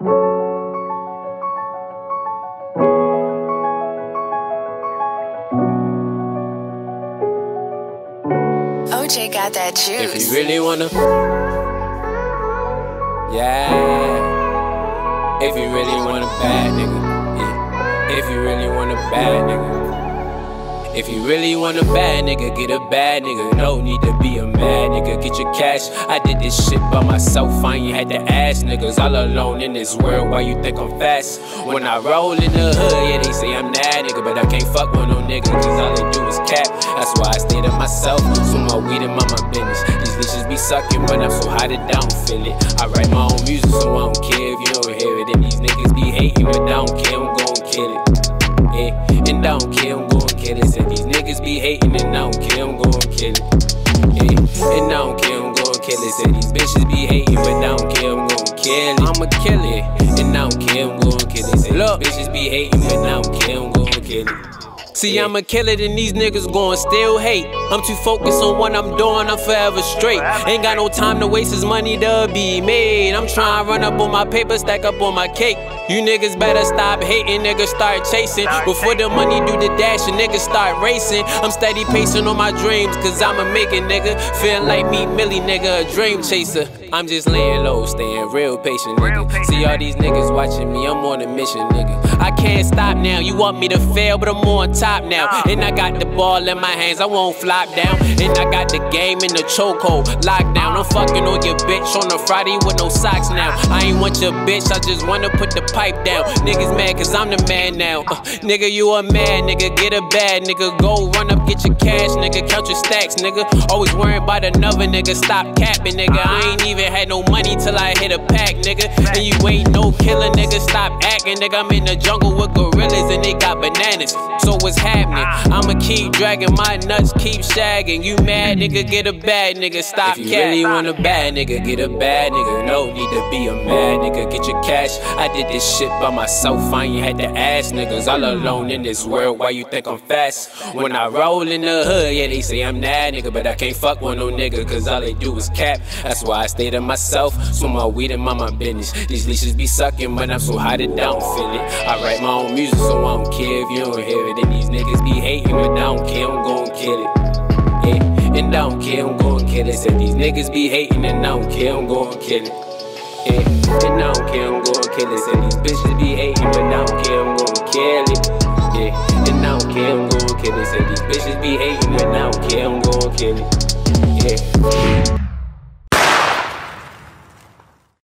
OJ got that juice. If you really wanna, yeah. If you really want a bad nigga, yeah. If you really want a bad nigga. If you really want a bad nigga, get a bad nigga. No need to be a mad nigga. Get your cash. I did this shit by myself. I ain't had to ask niggas. All alone in this world. Why you think I'm fast? When I roll in the hood, yeah, they say I'm that nigga. But I can't fuck with no nigga. Cause all they do is cap. That's why I stay to myself. So my weed and my my business. These bitches be sucking, but I'm so hot that I don't feel it. I write my own music, so I don't care if you don't hear it. And these niggas be hating, but I don't care. I'm gon' kill it. Yeah, and I don't care, I'm gon' kill it. Said these niggas be hating, and I don't care, I'm gon' kill it. Yeah, and I don't care, I'm gon' kill it. Said these bitches be hating, but I don't care, I'm gon' kill it. I'ma kill it, and I don't care, I'm gon' kill it. Said look, bitches be hating, but I don't care, I'm gon' kill it. See, I'ma kill it and these niggas gon' still hate. I'm too focused on what I'm doing, I'm forever straight. Ain't got no time to waste this money to be made. I'm trying to run up on my paper, stack up on my cake. You niggas better stop hating, niggas start chasing. Before the money do the dash, and niggas start racing. I'm steady pacing on my dreams, cause I'ma make it, nigga. Feel like Meek Milly, nigga, a dream chaser. I'm just laying low, staying real patient, nigga. See all these niggas watching me, I'm on a mission, nigga. I can't stop now, you want me to fail, but I'm on top now. And I got the ball in my hands, I won't flop down. And I got the game in the chokehold, lockdown. I'm fucking on your bitch on a Friday with no socks now. I ain't want your bitch, I just wanna put the pipe down. Niggas mad cause I'm the man now. Uh, nigga, you a man, nigga, get a bad nigga. Go run up, get your cash, nigga, count your stacks, nigga. Always worrying about another nigga, stop capping, nigga. I ain't even had no money till I hit a pack, nigga. And you ain't no killer, nigga, stop acting, nigga. I'm in the jungle with gorillas and they got bananas. So what's happening? I'ma keep dragging my nuts, keep shagging. You mad, nigga, get a bad nigga, stop If you really want a bad nigga, get a bad nigga. No need to be a mad nigga, get your cash. I did this shit by myself, I ain't had to ask niggas. All alone in this world, why you think I'm fast? When I roll in the hood, yeah, they say I'm that nigga, but I can't fuck with no nigga, cause all they do is cap. That's why I stay to myself, so my weed and my my business. These leashes be sucking, but I'm so hot that I don't feel it. I write my own music, so I don't care if you don't hear it. And these niggas be hating, but I don't care, I'm gon' kill it. Yeah, and I don't care, I'm gon' kill it. Said these niggas be hating, and I don't care, I'm gon' kill it. Yeah, and I don't care, I'm gon' kill it. Said these bitches be hating, but I don't care, I'm gon' kill it. Yeah, and I don't care, I'm gon' kill it. Said these bitches be hating, but I don't care, I'm gon' kill it. Yeah.